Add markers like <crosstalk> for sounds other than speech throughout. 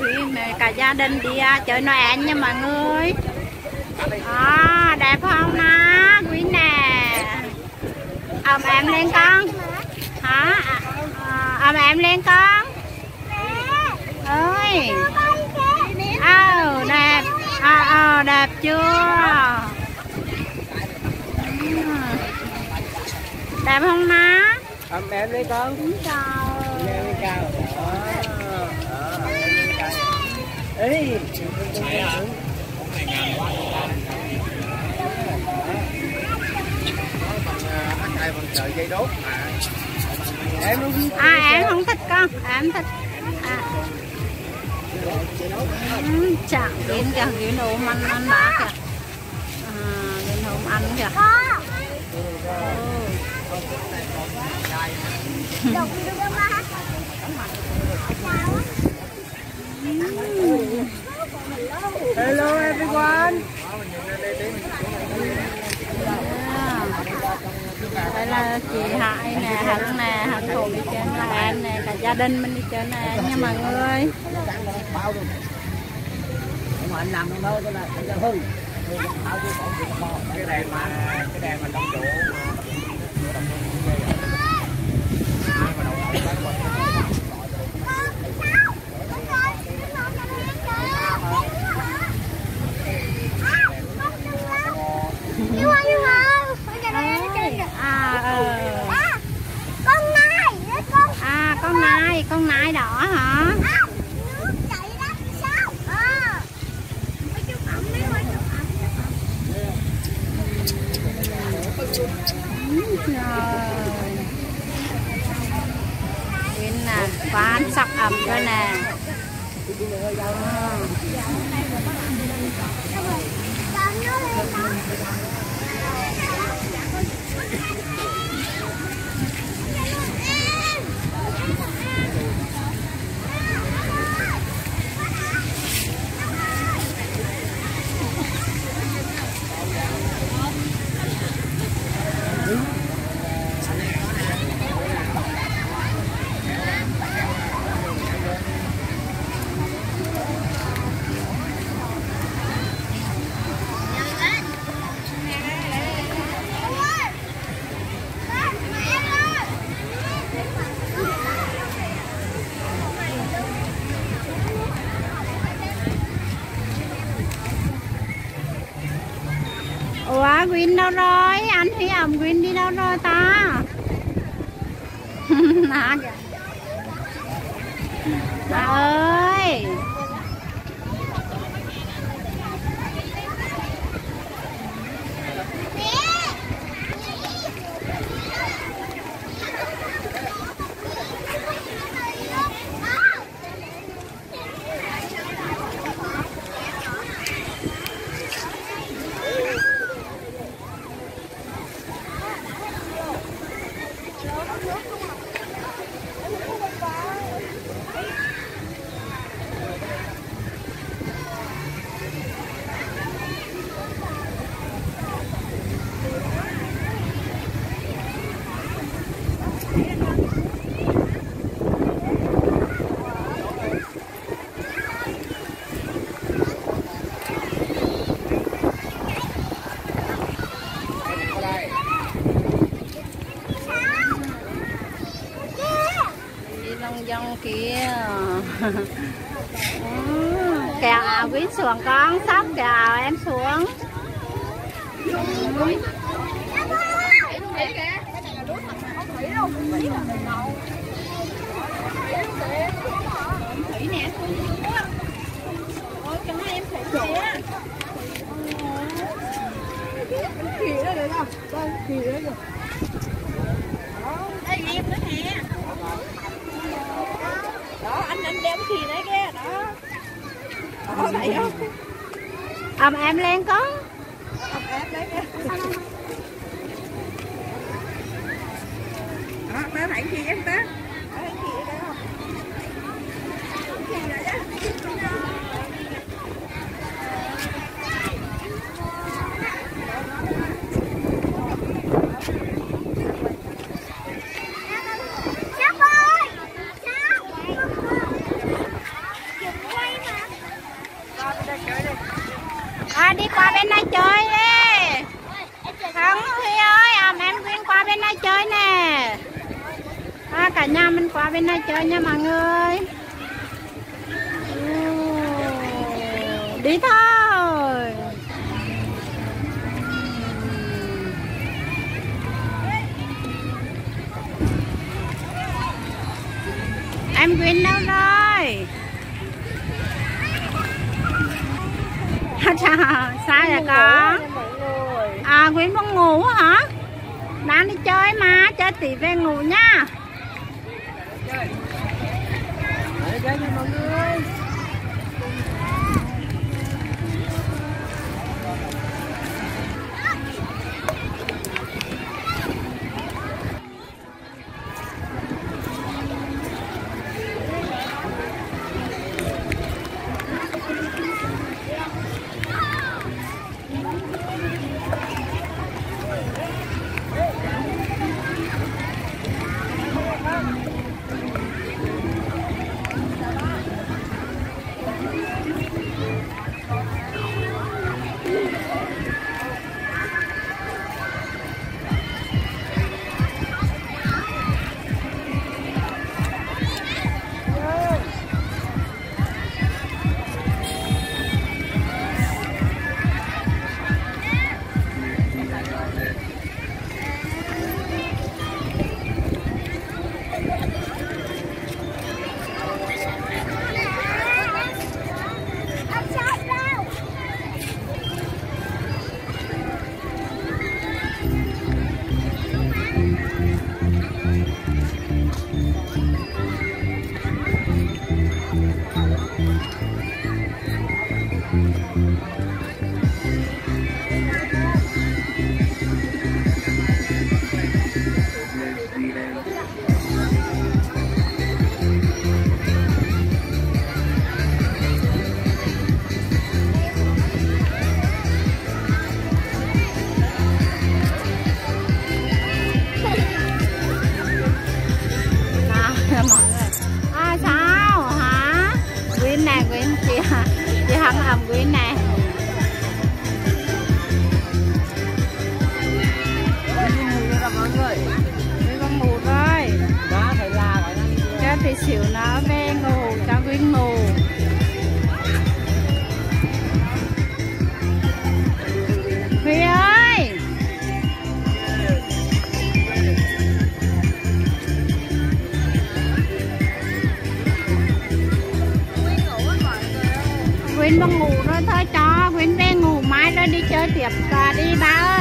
với cả gia đình đi à, chơi Noel nha mọi người. À, đẹp không na Quyên nè. Ôm em lên con. Hả? À, ôm em lên con. Ơi ờ đẹp. À, à, đẹp chưa? Đẹp không má? Ôm em đi con. Ôm em đi cao không à em không thích con em thích à. Ừ, chẳng đến kìa đến ôm ăn ăn bá kìa. À, đến ôm ăn kìa. Ừ hello everyone. Đây là chị Hải nè Hạnh nè Hạnh phụ đi chơi nè, em nè cả gia đình mình đi chơi nè nha mọi người. mà anh làm đâu thôi cái là cái là hư cái đèn mà cái đèn mà đông độ à ờ con nai nó con à con nai con nai đỏ hả ốc nước chảy đó sao ờ mấy chú ẩm mấy mấy chú ẩm rồi Quyên nè quán sọc ẩm rồi nè còn nó lên đó ủa Quyên đâu rồi? Anh Huy ẩm Quyên đi đâu rồi ta? <laughs> Nà kìa. Bà ơi. Kia kèo à quý xuống con sóc kèo ảo em xuống rồi em nữa nè đó anh anh đem kỳ đấy kìa đó. Đó này không ẩm em lên con em đấy kìa đó bé thấy kỳ em bé kỳ ở đây không kỳ rồi đó Sắp ơi! Sao? Cả nhà mình qua bên này chơi nha mọi người. Đi thôi. Em Quyên đâu rồi? <laughs> Chà, sao vậy con? à Quyên con ngủ hả? Đang đi chơi mà chơi tỷ về ngủ nha Quyên nè. Đi mọi người. Quyên con ngủ rồi Đó, đi chưa? cho thì xỉu nó Quyên con ngủ rồi thôi, cho Quyên về ngủ mai rồi đi chơi tiếp. Và đi ba ơi.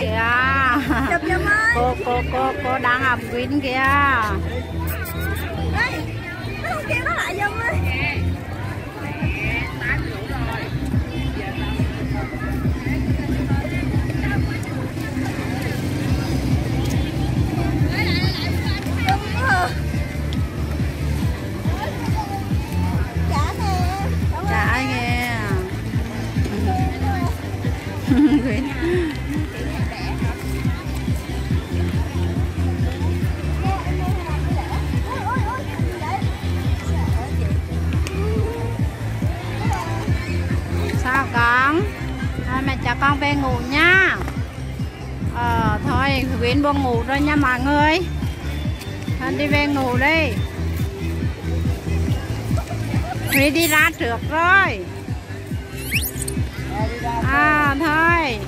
Kìa. Cô, cô, cô, cô đang ẩm Quyên kìa Con về ngủ nha. À, thôi Quyên buông ngủ rồi nha mọi người. Anh đi về ngủ đi. Huy đi ra trước rồi. À thôi.